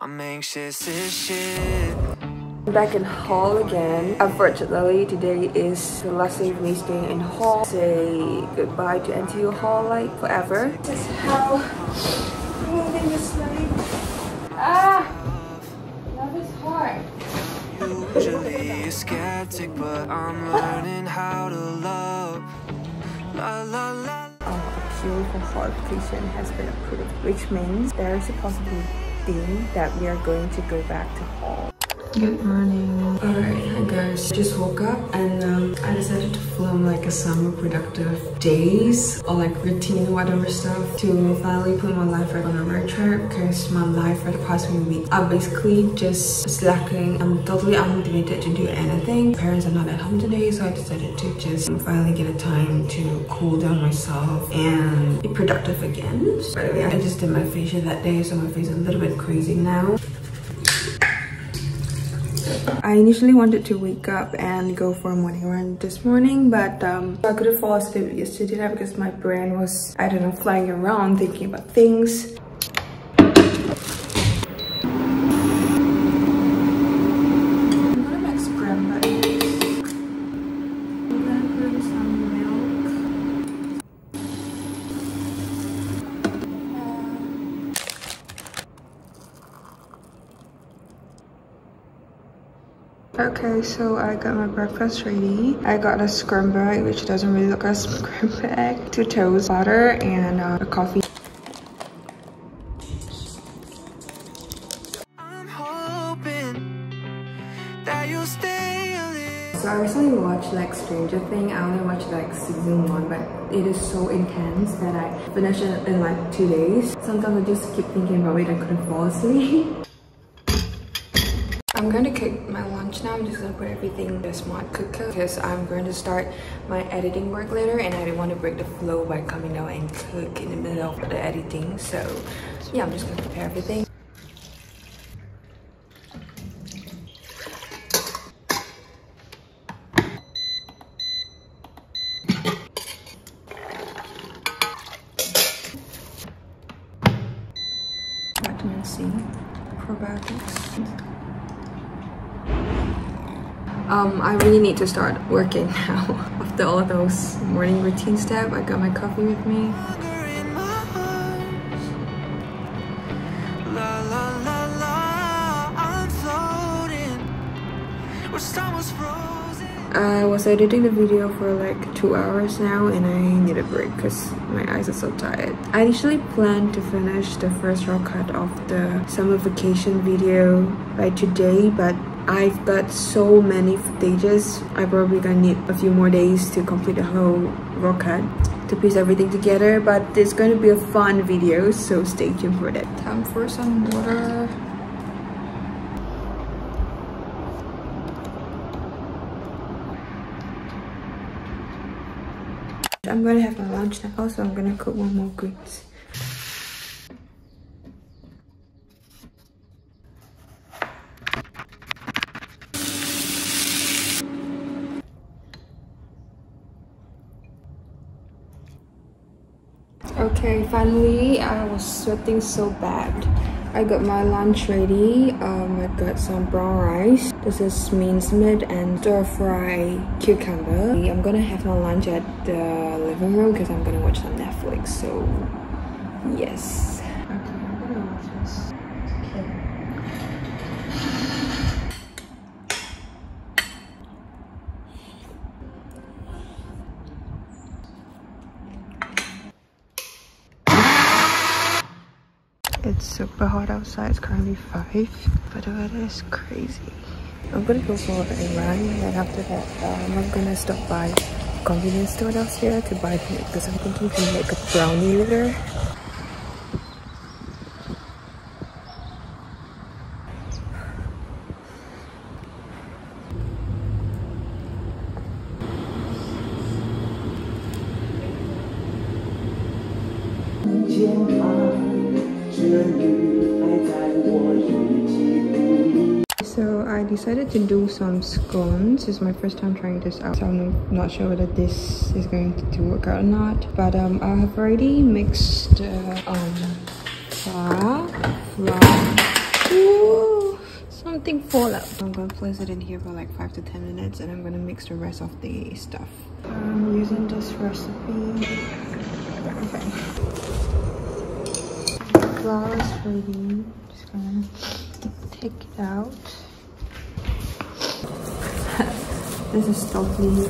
I'm anxious as shit. back in hall again. Unfortunately, today is the last day of me staying in hall. Say goodbye to NTU hall like forever. This is how moving is like. Ah! Love is hard. Usually a skeptic, but I'm learning how to love. La la la. Our appeal for hall application has been approved, which means there is a possibility that we are going to go back to hall. Good morning. Alright, hi guys. Just woke up and um, I decided to film like a summer productive days or like routine whatever stuff to finally put my life right on the right track because my life for the past few weeks are basically just slacking. I'm totally unmotivated to do anything. Parents are not at home today so I decided to just finally get a time to cool down myself and be productive again. By the way, I just did my facial that day so my face is a little bit crazy now. I initially wanted to wake up and go for a morning run this morning, but um, I couldn't fall asleep yesterday night because my brain was, I don't know, flying around thinking about things. I'm gonna make scrambled eggs. I'm gonna put in some milk. Okay, so I got my breakfast ready. I got a scrambled egg, which doesn't really look like a scrambled egg, two toast, butter, and uh, a coffee. I'm hoping that you'll stay a little. So I recently watched like Stranger Thing. I only watched like season one, but it is so intense that I finished it in like two days. Sometimes I just keep thinking about it. I couldn't fall asleep. I'm going to cook my lunch now. I'm just going to put everything in the smart cooker because I'm going to start my editing work later and I didn't want to break the flow by coming out and cook in the middle of the editing. So yeah, I'm just going to prepare everything. Vitamin C, probiotics. Um, I really need to start working now. After all of those morning routine steps, I got my coffee with me. I was editing the video for like two hours now and I need a break because my eyes are so tired. I initially planned to finish the first raw cut of the summer vacation video by today but I've got so many footages. I probably gonna need a few more days to complete the whole raw cut to piece everything together but it's going to be a fun video so stay tuned for that. Time for some water. I'm gonna have my lunch now. Also, I'm gonna cook one more greens. Okay, finally, I was sweating so bad. I got my lunch ready. Um, I got some brown rice. This is minced meat and stir fry cucumber. I'm gonna have my lunch at the living room because I'm gonna watch some Netflix. So, yes. Okay, I'm gonna watch this. It's super hot outside. It's currently 5, but the weather is crazy. I'm gonna go for a run, and after that, um, I'm gonna stop by convenience store downstairs to buy milk because I'm thinking to make a brownie later. So decided to do some scones. It's my first time trying this out. So I'm not sure whether this is going to work out or not. But um, I have already mixed uh, um, flour, flour, Ooh, something fall out. I'm gonna place it in here for like 5 to 10 minutes and I'm gonna mix the rest of the stuff. I'm using this recipe. Okay. Flour is ready. Just gonna take it out. This is totally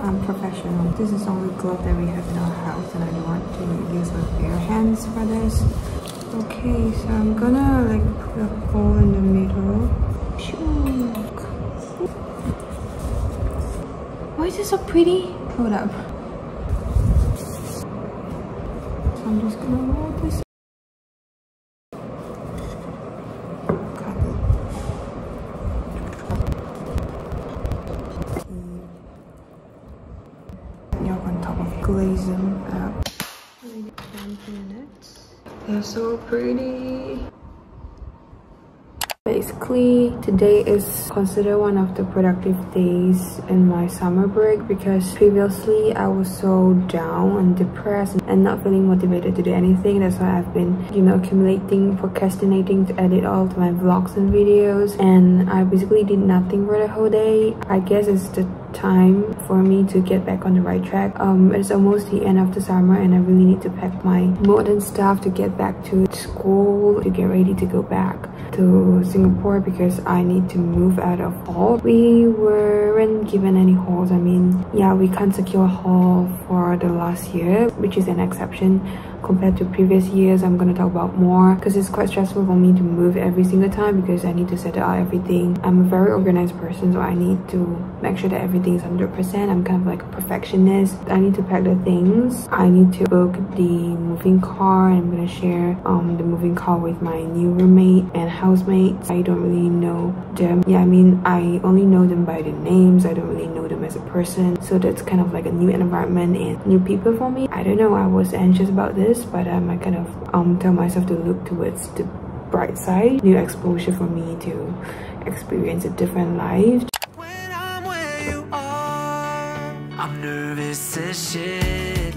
unprofessional. This is only glove that we have in our house and I don't want to use my bare hands for this. Okay, so I'm gonna like put a hole in the middle. Why is it so pretty? Hold up. I'm just gonna roll this. They're so pretty. Basically, today is considered one of the productive days in my summer break because previously I was so down and depressed and not feeling motivated to do anything. That's why I've been, you know, accumulating, procrastinating to edit all of my vlogs and videos and I basically did nothing for the whole day. I guess it's the time for me to get back on the right track. Um, it's almost the end of the summer and I really need to pack my modern stuff to get back to school, to get ready to go back to Singapore because I need to move out of hall. We weren't given any halls. I mean, yeah, we can't secure a hall for the last year, which is an exception compared to previous years i'm to talk about more because it's quite stressful for me to move every single time because i need to set out everything. I'm a very organized person so i need to make sure that everything is 100 percent. I'm kind of like a perfectionist. I need to pack the things. I need to book the moving car. I'm to share um the moving car with my new roommate and housemates. I don't really know them. Yeah i mean i only know them by the names. I don't really know them as a person. So that's kind of like a new environment and new people for me. I don't know. I was anxious about this but um, I kind of um, tell myself to look towards the bright side. New exposure for me to experience a different life. When I'm where you are, I'm nervous as shit.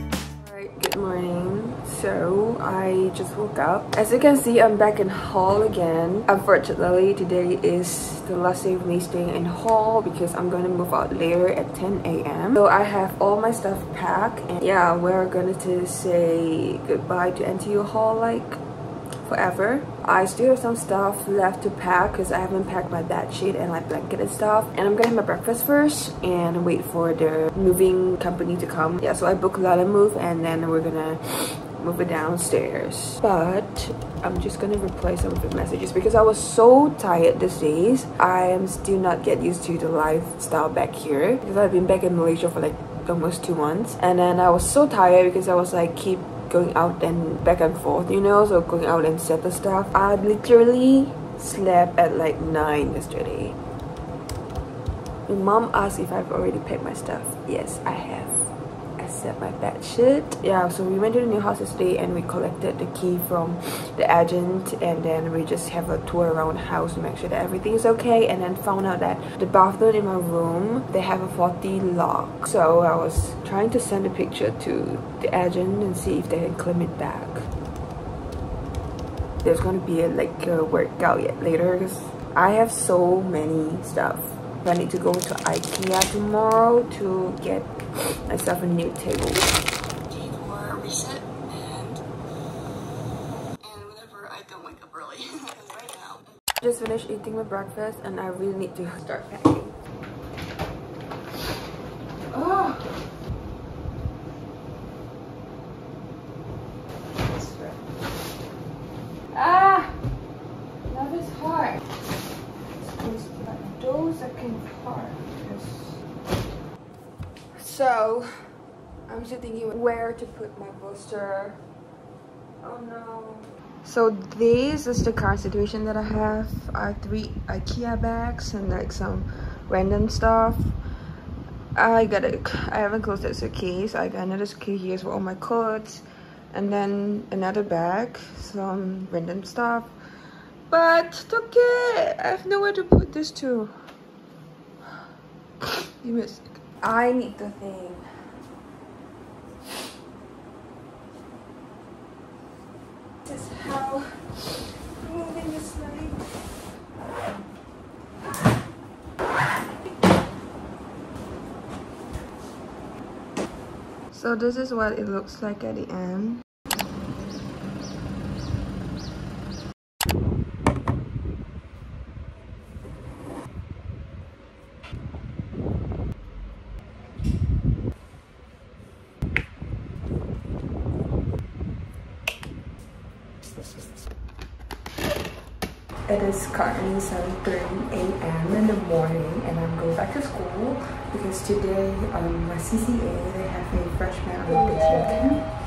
Alright, good morning. So, I just woke up. As you can see, I'm back in hall again. Unfortunately, today is the last day of me staying in hall because I'm gonna move out later at 10 a.m. So I have all my stuff packed and yeah, we're gonna to say goodbye to NTU Hall like forever. I still have some stuff left to pack because I haven't packed my bed sheet and my blanket and stuff. And I'm gonna have my breakfast first and wait for the moving company to come. Yeah, so I booked Lalamove and then we're gonna move it downstairs. But I'm just gonna reply some of the messages because I was so tired these days. I am still not get used to the lifestyle back here because I've been back in Malaysia for like almost two months. And then I was so tired because I was like keep going out and back and forth you know? So going out and set the stuff. I literally slept at like 9 yesterday. My mom asked if I've already packed my stuff. Yes I have Set my bed sheet yeah so we went to the new house yesterday and we collected the key from the agent and then we just have a tour around the house to make sure that everything is okay and then found out that the bathroom in my room they have a faulty lock. So I was trying to send a picture to the agent and see if they can claim it back. There's gonna be a like a workout yet later because I have so many stuff. I need to go to Ikea tomorrow to get myself a new table. reset I Just finished eating my breakfast and I really need to start packing. Oh. Ah! Love is hard. It's like those that can hard. I'm still thinking where to put my poster. Oh no. So this is the current situation that I have. I have three IKEA bags and like some random stuff. I got a, I haven't closed that suitcase. I got another suitcase here for all my clothes. And then another bag, some random stuff. But okay. I have nowhere to put this to. A sec. I need the thing. This is how moving this night. So this is what it looks like at the end. It is currently 7.30 a.m. in the morning and I'm going back to school because today um, my CCA, they have a freshman orientation camp.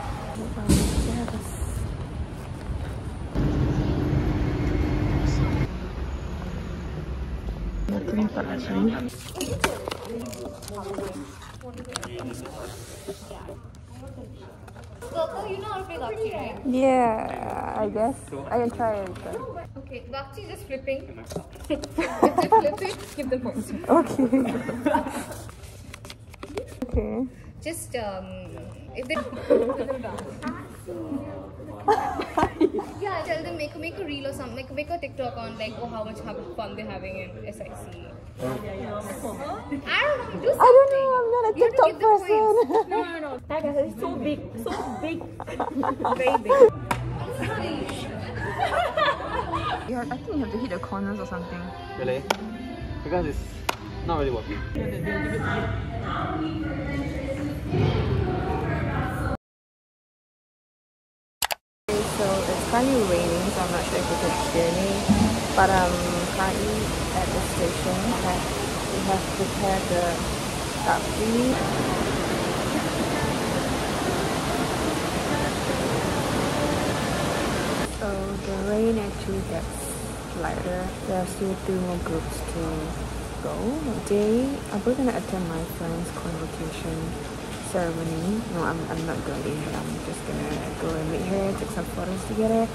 Coco, you know how to play Gakchi, right? Yeah, I guess. I can try it. Okay, Gakchi is just flipping. if they flip it, give them points. Okay. okay. Just, um, if they... yeah, tell them make, a make a reel or something, make, make a TikTok on like, oh, how much fun they're having in SIC. I don't know, do something. I don't know, I'm not a You TikTok person. points. No, no, no. That guy is so big, so big, very big. Yeah, I think you have to hit the corners or something. Really? Because it's not really working. Currently raining, so I'm not sure if you can hear me. But um, currently at the station, have, we have prepared the coffee. So the rain actually gets lighter. There are still two more groups to go. Today, I'm gonna attend my friend's convocation ceremony. No, I'm, I'm not going. But I'm just gonna go and meet her, and take some photos together.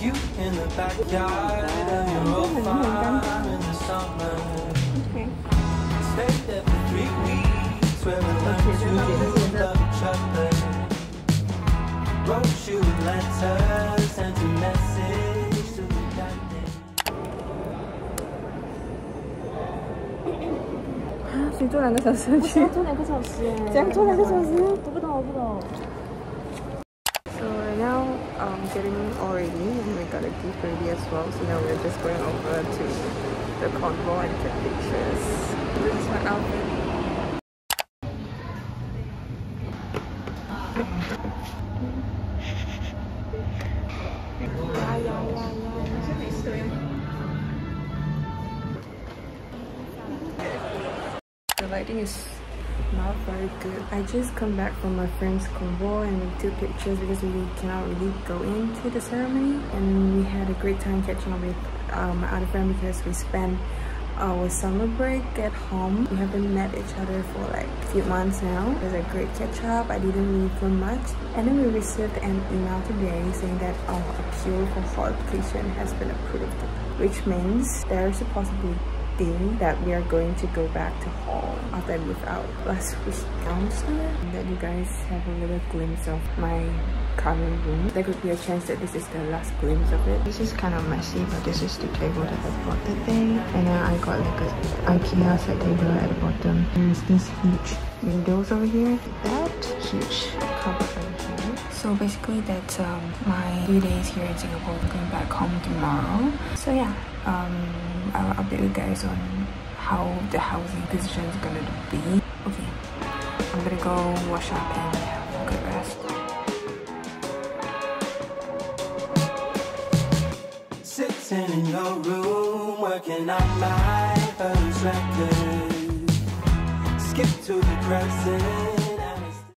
You in the backyard of your old farm in the summer. Stayed there for three weeks where we learned Wrote you letters, sent a message to the captain. 所以坐两个小时去。坐两个小时哎，这样坐两个小时我不懂，我不懂。 So right now, um, getting all ready, and we got a gift ready as well. So now we're just going over to the convoy and take pictures. This is my outfit. Lighting is not very good. I just come back from my friend's convoy and we took pictures because we cannot really go into the ceremony. And we had a great time catching up with um, my other friend because we spent our summer break at home. We haven't met each other for like a few months now. It was a great catch up. I didn't really film much. And then we received an email today saying that our appeal for application has been approved, which means there is a possibility that we are going to go back to hall after I move out. Last week and that you guys have a little glimpse of my current room. There could be a chance that this is the last glimpse of it. This is kind of messy but this is the table that I bought that day and then I got like a Ikea set table at the bottom. There's this huge windows over here. That huge cupboard so basically that's um, my few days here in Singapore We're going back home tomorrow so yeah um, I'll update you guys on how the housing position is gonna be. Okay, I'm gonna go wash up and have a good rest. Sitting in your room, working on my first record. Skip to the present.